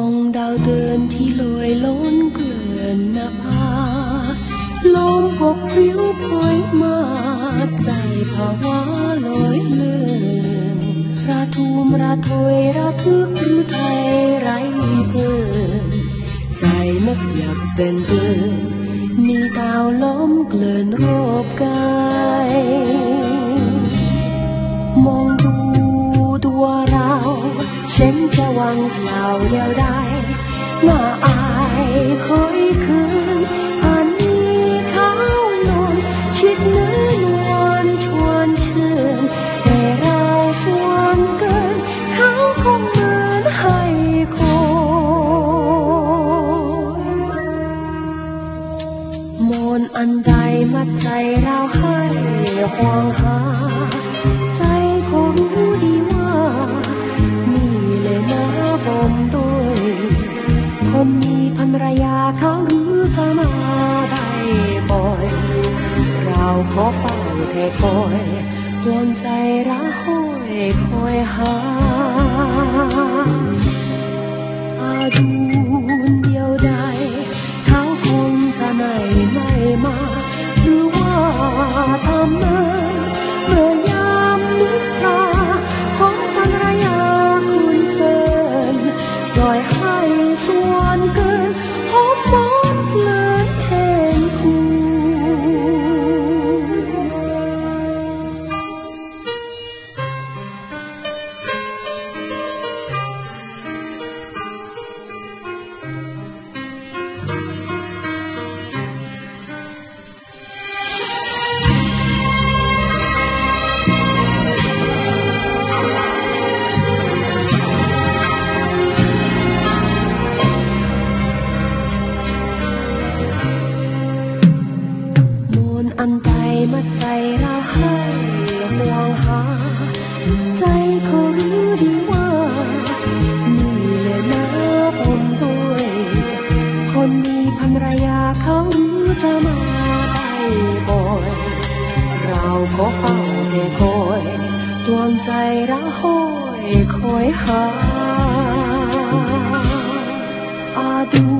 องดาวเดินที่ลอยล้นเกลื่อนนภาลมปกพริ้วพลอยมาใจภาวะลอยเลื่อนระทูมระถวยระทึกหรือไทยไรเพิ่นใจนักอยากเป็นเดินมีดาวล้อมเกลื่อนรอบกาย เส้นจะวังเปล่าเดียวได้น่าอายคอยคืนผ่านนี้เขานอนชิดเนื้อนวลชวนชื่นแต่เราสวนเกิน เขาคงเหมือนให้คอยมนต์อันใดมัดใจเราให้ห่วงหาาเขาหรือจะมาได้บ่อย เราขอเฝ้าแท่คอยดวงใจระห้อยคอยหาอาดูนเดียวใดเขาคงจะไม่ไม่มา หรือว่าทำเมินเมื่อยามนิทราของภรรยาคุณเกินปล่อยให้ส่วนเกิน อันใดมาใจเราให้ห่วงหา ใจเขารู้ดีว่า นี่แหละนะปมด้วย คนมีภรรยาเขารือจะมาได้บ่อย เราขอเฝ้าแต่คอยดวงใจเระห้อยคอยหาอาดู